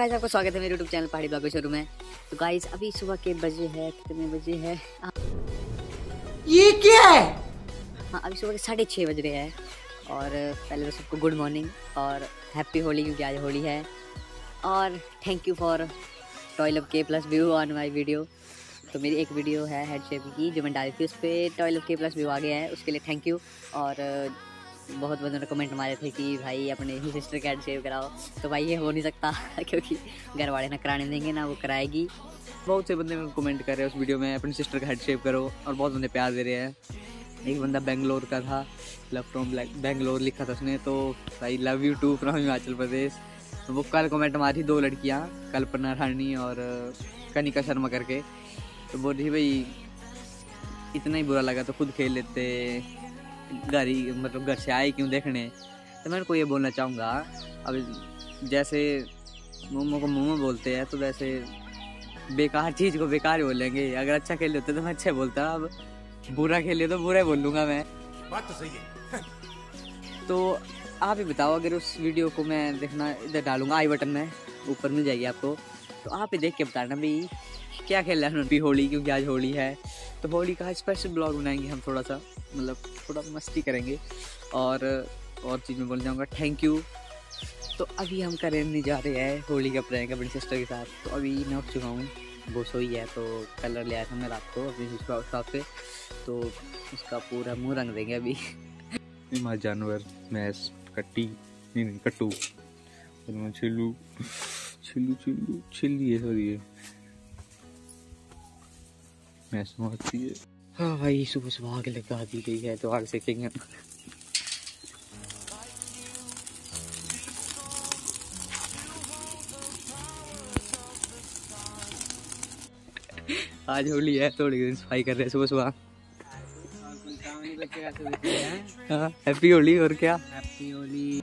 Guys आपका स्वागत है मेरे यूट्यूब चैनल पहाड़ी ब्लॉग शुरू में। तो गाइस अभी सुबह के बजे है कितने बजे है? ये क्या है? हाँ अभी सुबह के साढ़े छः बज रहे हैं। और पहले तो सबको गुड मॉर्निंग और हैप्पी होली क्योंकि आज होली है। और थैंक यू फॉर टॉयलब के plus view on my video तो मेरी एक वीडियो है हेड शेप की जो मैं डाली थी उस पर टॉयलब के प्लस व्यू आ गया है उसके लिए थैंक यू और बहुत बंदों ने कमेंट मारे थे कि भाई अपने ही सिस्टर का हेड शेव कराओ। तो भाई ये हो नहीं सकता, क्योंकि घर वाले ना कराने देंगे ना, वो कराएगी। बहुत से बंदे मेरे कमेंट कर रहे हैं उस वीडियो में, अपनी सिस्टर का हेड शेप करो, और बहुत बंदे प्यार दे रहे हैं। एक बंदा बेंगलोर का था लव फ्रॉम बेंगलोर लिखा था उसने तो भाई love you too from Himachal Pradesh. तो वो कल कमेंट मारी दो लड़कियाँ, कल्पना रानी और कनिका शर्मा करके। तो बोल रही भाई, इतना ही बुरा लगा तो खुद खेल लेते घर ही मतलब घर से आए क्यों देखने? तो मैं उनको ये बोलना चाहूँगा अब जैसे मोमो को मोमो बोलते हैं तो वैसे बेकार चीज़ को बेकार बोलेंगे। अगर अच्छा खेल लेते तो मैं अच्छा बोलता अब बुरा खेले तो बुरा ही बोल लूँगा मैं। बात तो सही है। तो आप ही बताओ अगर उस वीडियो को मैं देखना इधर डालूँगा आई बटन में ऊपर मिल जाएगी आपको। तो आप ही देख के बताना भाई। क्या खेल रहा है होली क्योंकि आज होली है। तो होली का स्पेशल ब्लॉग बनाएँगे हम थोड़ा सा मतलब थोड़ा मस्ती करेंगे। और और चीज़ में बोल जाऊँगा थैंक यू तो अभी हम करने जा रहे हैं होली का प्रैंक अपनी सिस्टर के साथ। तो अभी मैं उठ चुका हूँ। वो सोई है तो कलर ले आया था मैं रात को अपनी शॉप से तो उसका पूरा मुँह रंग देंगे अभी। माँ जानवर, मैस, कट्टी, नहीं नहीं, कट्टू। छिल्लू छिल्लू छिल्लू, छिल्ली है सॉरी। ये मैस मारती है। हाँ भाई सुबह सुबह आग लगा दी गई है तो आग सेकेंगे आज होली है थोड़ी दिन सफ़ाई कर रहे हैं सुबह सुबह। हैप्पी होली और क्या? हैप्पी होली।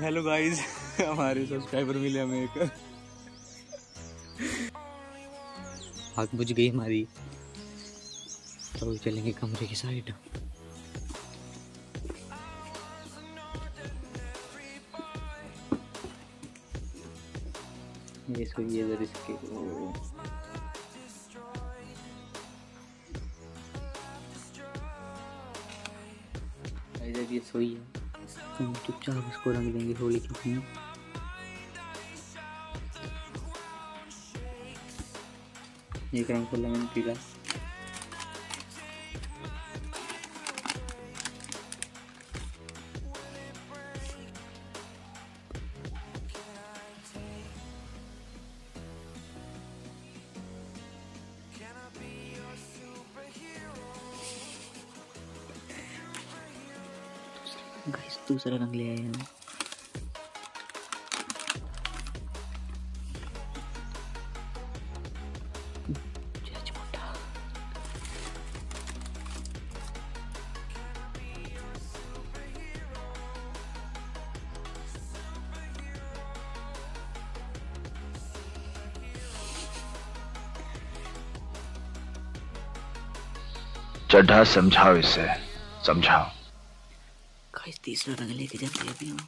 हेलो गाइस हमारे सब्सक्राइबर मिले हमें एक। आग बुझ गई हमारी। तो चलेंगे कमरे की साइड। ये सोइए इधर इसके। इधर ये सोई है हम चुपचाप इसको रंग देंगे होली के दिन। एक रंग को लेमन पीला। दूसरा रंग ले आए हम चड्ढा समझाओ इसे समझाओ। तीसरा रंग लेके जाती हैं अभी हम।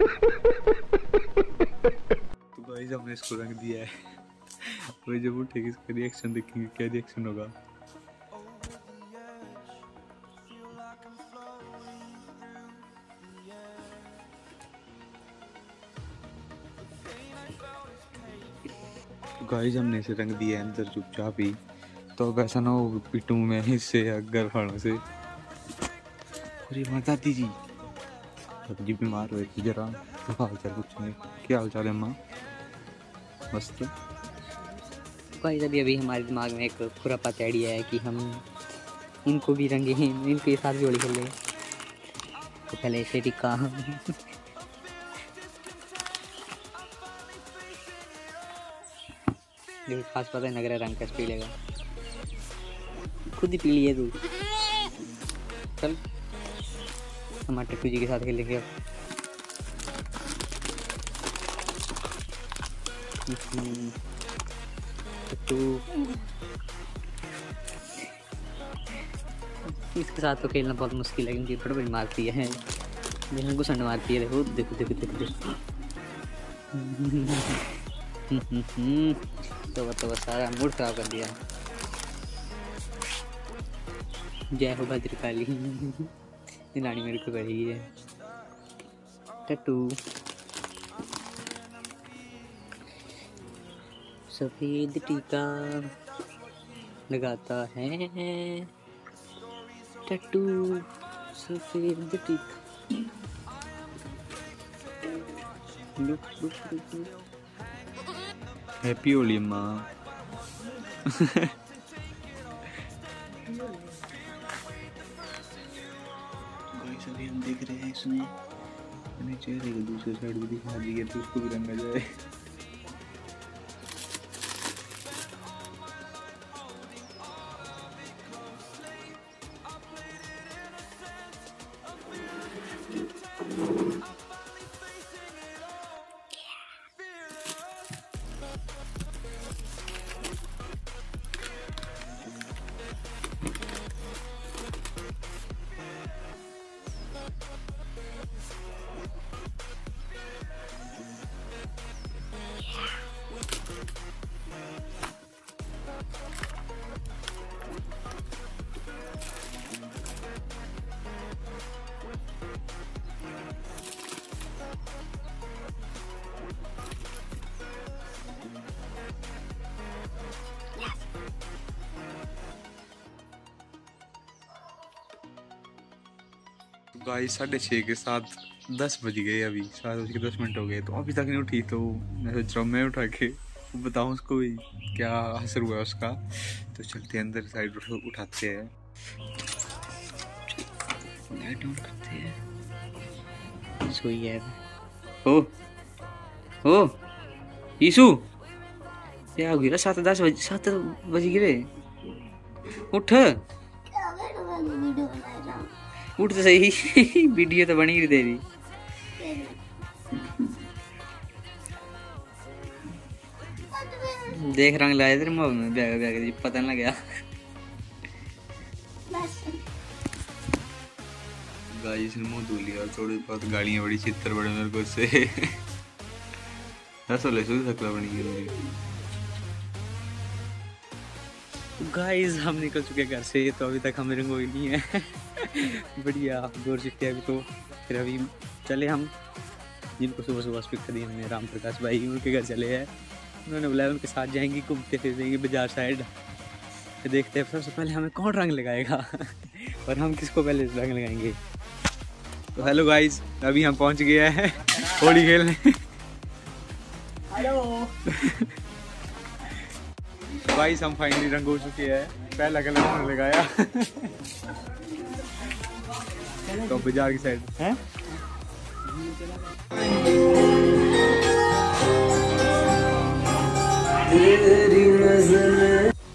तो भाई हमने इसको रंग दिया है। और जब उठेगी इसका रिएक्शन देखेंगे क्या रिएक्शन होगा। गाइस हमने इसे रंग दिया है अंदर चुपचाप ही। तो अब ऐसा ना हो पिटू में इससे या घर वालों से। अरे माता जी। अब जी बीमार हुए थी जरा। हाल चाल कुछ नहीं। क्या हाल चाल है अम्मा मस्त गाइस अभी अभी हमारे दिमाग में एक खुरापात आइडिया है कि हम इनको भी रंगे हैं, इनके साथ भी होली खेल तो पहले ऐसे टिक्का देखो खास पता है, नगर रंग कैसे पी लेगा खुद ही पी लिए तू। चल। हमारे टट्टू जी के साथ खेलेंगे अब इसके साथ तो खेलना बहुत मुश्किल है, क्योंकि बड़ी बड़ी मारती है। जैसे को संड मारती है, देखो देखो देखो देखो देखो। तो बस सारा मूड खराब कर दिया। जय हो भद्रकाली। रानी मेरे को कही है। टट्टू। सफ़ेद टीका लगाता है। टट्टू, सफ़ेद टीका। हैप्पी होली अम्मा गाइस अभी हम देख रहे हैं इसमें। अपने चेहरे को दूसरे साइड भी दिखा दिए तो उसको भी रंगा जाए। गाइस साढ़े छः के साथ दस बज गए अभी सात बज के दस मिनट हो गए तो अभी तक नहीं उठी तो मैं सोच रहा हूँ मैं उठा के बताऊँ उसको भी क्या असर हुआ उसका। तो चलते हैं अंदर, साइड उठाते हैं। लाइट हैं। है ओ ओ यीशु क्या हो गया? सात, दस बज, सात बज गए। उठ। उठ तो सही। वीडियो तो बनी रही तेरी। देख रंग लाए तेरे मुँह में बैग बैग जी पता नहीं लगा गाइस ने मुँह धो लिया, थोड़ी बहुत गालियाँ बड़ी चित्र बड़े मेरे को से ऐसा ले सुध सकला बनी गई गाइस हम निकल चुके हैं घर से तो अभी तक हमें रंगोई नहीं है। बढ़िया ज़ोर चिट्टे अभी तो। फिर अभी चले हम। जिनको सुबह सुबह स्पीक कर हमने राम प्रकाश भाई उनके घर चले हैं। उन्होंने बुलाया उनके साथ जाएँगे घूमते फिर जाएँगे बाज़ार साइड फिर देखते हैं सबसे पहले हमें कौन रंग लगाएगा? और हम किसको पहले रंग लगाएँगे? तो हेलो गाइस अभी हम पहुँच गए हैं होली खेलने। गाइस हम फाइनली रंग हो चुके हैं। पहला कलर हमने लगाया। तो बाज़ार की साइड है?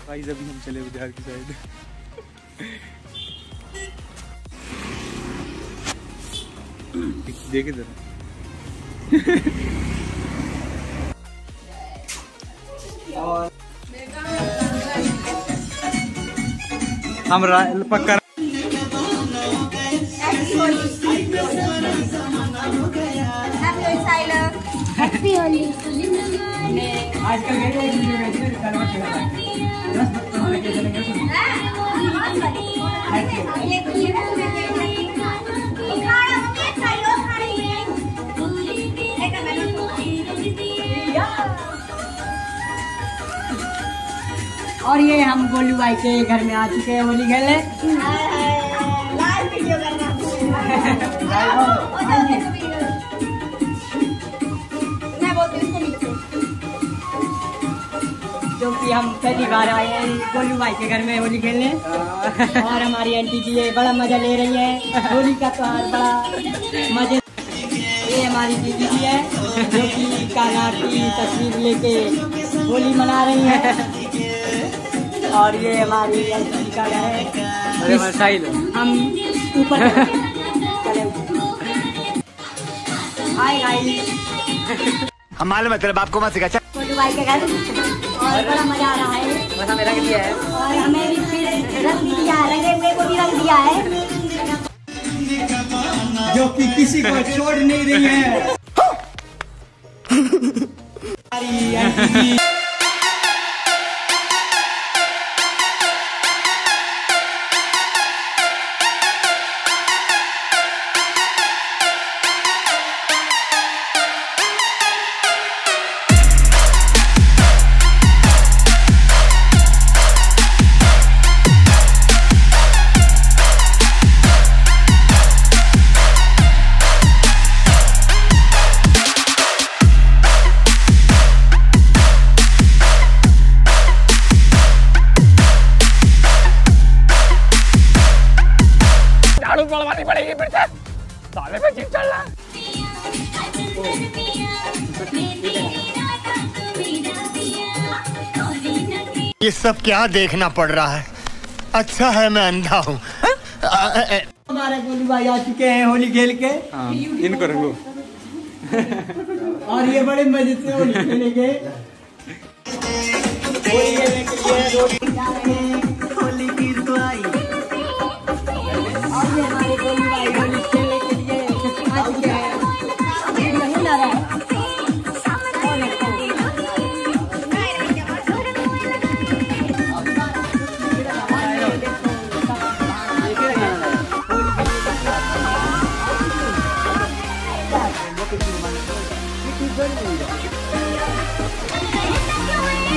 गाइस अभी हम चले बाज़ार की साइड देखे जरा हम पक्का Happy Holi. और ये हम गोलू भाई के घर में आ चुके हैं, होली खेलने। जो कि हम पहली बार आए हैं गोलू भाई के घर में होली खेलने। और हमारी आंटी जी ये बड़ा मज़ा ले रही है। होली का त्योहार बड़ा मज़े ये हमारी दीदी जी है, जो कि कान्हा की तस्वीर लेके होली मना रही है। और ये हमारी का है। अरे हम ऊपर हाय गाइस। हम मालूम है तेरे बाप को मत सिखा। चल। भाई के घर और बड़ा मज़ा आ रहा है। बस हमें दिया है। और हमें भी फिर रंग दिया है। रंगे हुए को भी रंग दिया है। जो कि किसी को छोड़ नहीं रही है। हमारी आंटी जी ये सब क्या देखना पड़ रहा है? अच्छा है मैं अंधा हूँ। हमारे गोलू भाई आ चुके हैं होली खेल के। हाँ इनको रंगो और ये बड़े मज़े से होली खेलेंगे।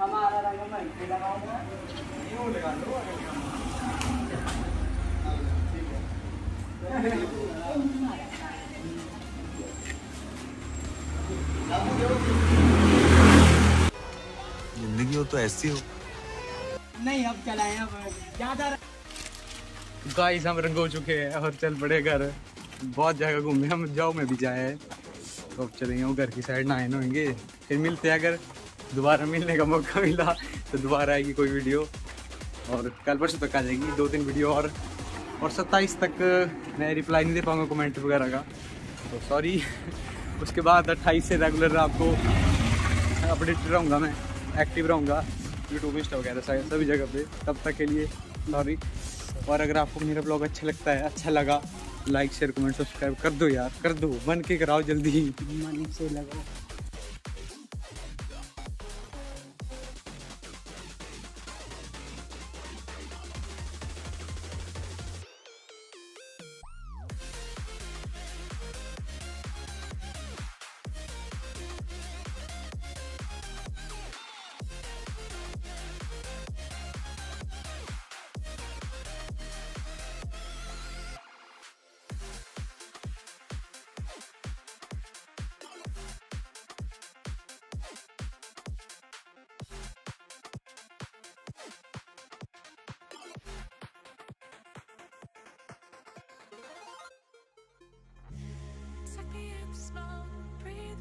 हमारा रंग में लगाऊँगा ज़िंदगी हो तो ऐसी हो। नहीं अब चलाए अब ज़्यादा गाइस हम रंग हो चुके हैं और चल पड़े घर। बहुत जगह घूमे हम जाओ में भी जाए हैं। तो अब चलेंगे वो घर की साइड ना आए होंगे। फिर मिलते हैं अगर। दोबारा मिलने का मौका मिला तो दोबारा आएगी कोई वीडियो। और कल परसों तक आ जाएगी दो तीन वीडियो और। और सत्ताईस तक मैं रिप्लाई नहीं दे पाऊँगा कमेंट वगैरह का। तो सॉरी उसके बाद अट्ठाईस से रेगुलर आपको अपडेट रहूँगा मैं एक्टिव रहूँगा। यूट्यूब इंस्टा वगैरह सभी जगह पे, तब तक के लिए सॉरी और अगर आपको मेरा ब्लॉग अच्छा लगता है अच्छा लगा लाइक शेयर कमेंट सब्सक्राइब कर दो यार, कर दो। मन के कराओ जल्दी। मन से लगाओ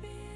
be